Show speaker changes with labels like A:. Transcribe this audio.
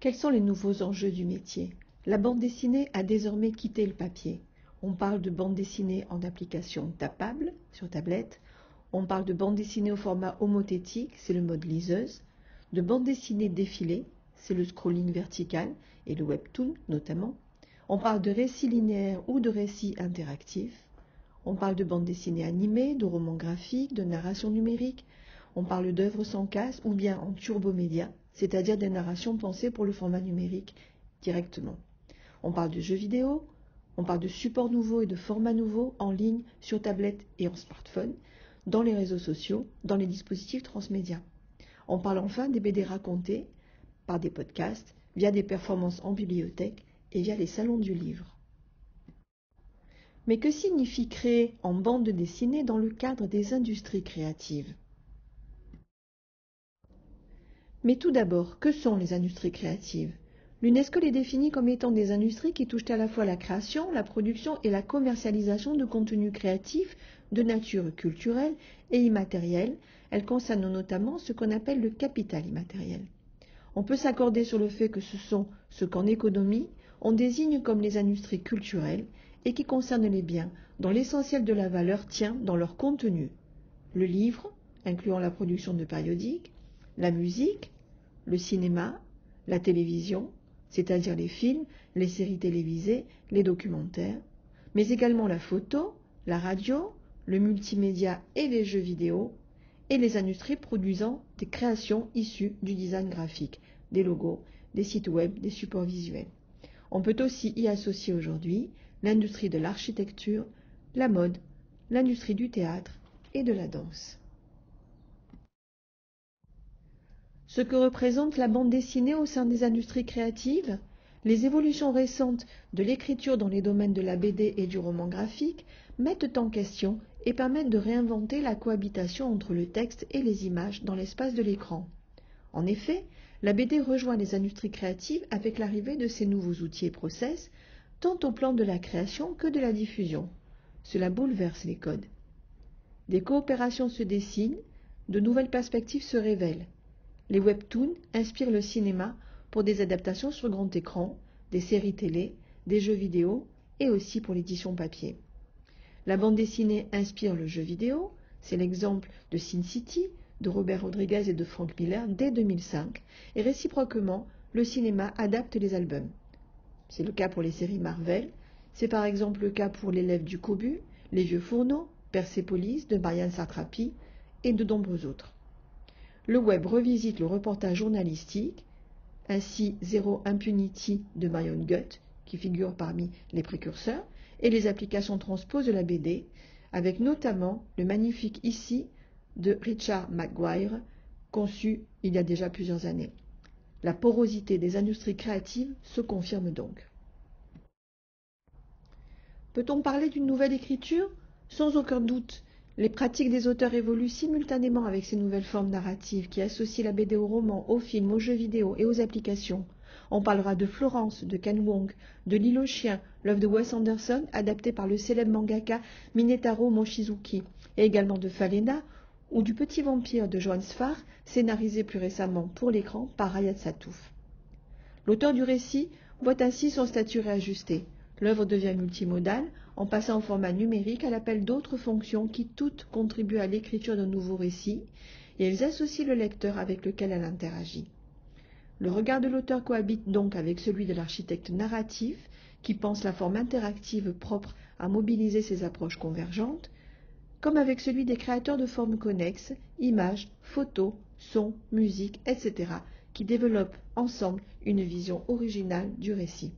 A: Quels sont les nouveaux enjeux du métier? La bande dessinée a désormais quitté le papier. On parle de bande dessinée en application tapable sur tablette. On parle de bande dessinée au format homothétique, c'est le mode liseuse. De bande dessinée défilée, c'est le scrolling vertical et le webtoon notamment. On parle de récits linéaires ou de récits interactifs. On parle de bande dessinée animée, de romans graphiques, de narration numérique. On parle d'œuvres sans casse ou bien en turbomédia, c'est-à-dire des narrations pensées pour le format numérique directement. On parle de jeux vidéo, on parle de supports nouveaux et de formats nouveaux en ligne, sur tablette et en smartphone, dans les réseaux sociaux, dans les dispositifs transmédia. On parle enfin des BD racontés par des podcasts, via des performances en bibliothèque et via les salons du livre. Mais que signifie créer en bande dessinée dans le cadre des industries créatives? Mais tout d'abord, que sont les industries créatives? L'UNESCO les définit comme étant des industries qui touchent à la fois la création, la production et la commercialisation de contenus créatifs de nature culturelle et immatérielle. Elles concernent notamment ce qu'on appelle le capital immatériel. On peut s'accorder sur le fait que ce sont ce qu'en économie on désigne comme les industries culturelles et qui concernent les biens dont l'essentiel de la valeur tient dans leur contenu. Le livre, incluant la production de périodiques, la musique, le cinéma, la télévision, c'est-à-dire les films, les séries télévisées, les documentaires, mais également la photo, la radio, le multimédia et les jeux vidéo, et les industries produisant des créations issues du design graphique, des logos, des sites web, des supports visuels. On peut aussi y associer aujourd'hui l'industrie de l'architecture, la mode, l'industrie du théâtre et de la danse. Ce que représente la bande dessinée au sein des industries créatives, les évolutions récentes de l'écriture dans les domaines de la BD et du roman graphique mettent en question et permettent de réinventer la cohabitation entre le texte et les images dans l'espace de l'écran. En effet, la BD rejoint les industries créatives avec l'arrivée de ces nouveaux outils et process, tant au plan de la création que de la diffusion. Cela bouleverse les codes. Des coopérations se dessinent, de nouvelles perspectives se révèlent. Les webtoons inspirent le cinéma pour des adaptations sur grand écran, des séries télé, des jeux vidéo et aussi pour l'édition papier. La bande dessinée inspire le jeu vidéo, c'est l'exemple de Sin City, de Robert Rodriguez et de Frank Miller dès 2005, et réciproquement, le cinéma adapte les albums. C'est le cas pour les séries Marvel, c'est par exemple le cas pour L'élève du Cobu, Les vieux fourneaux, Persepolis de Marianne Satrapi et de nombreux autres le web revisite le reportage journalistique, ainsi Zero Impunity de Marion Gutt, qui figure parmi les précurseurs, et les applications transposent de la BD, avec notamment le magnifique Ici de Richard McGuire, conçu il y a déjà plusieurs années. La porosité des industries créatives se confirme donc. Peut-on parler d'une nouvelle écriture? Sans aucun doute, les pratiques des auteurs évoluent simultanément avec ces nouvelles formes narratives qui associent la BD au roman, au film, aux jeux vidéo et aux applications. On parlera de Florence, de Ken Wong, de L'île aux chiens, l'œuvre de Wes Anderson, adaptée par le célèbre mangaka Minetaro Mochizuki, et également de Falena, ou du Petit vampire de Johann Sfar, scénarisé plus récemment pour l'écran par Rayat Satouf. L'auteur du récit voit ainsi son statut réajusté. L'œuvre devient multimodale en passant au format numérique à l'appel d'autres fonctions qui toutes contribuent à l'écriture d'un nouveau récit et elles associent le lecteur avec lequel elle interagit. Le regard de l'auteur cohabite donc avec celui de l'architecte narratif qui pense la forme interactive propre à mobiliser ces approches convergentes, comme avec celui des créateurs de formes connexes, images, photos, sons, musique, etc., qui développent ensemble une vision originale du récit.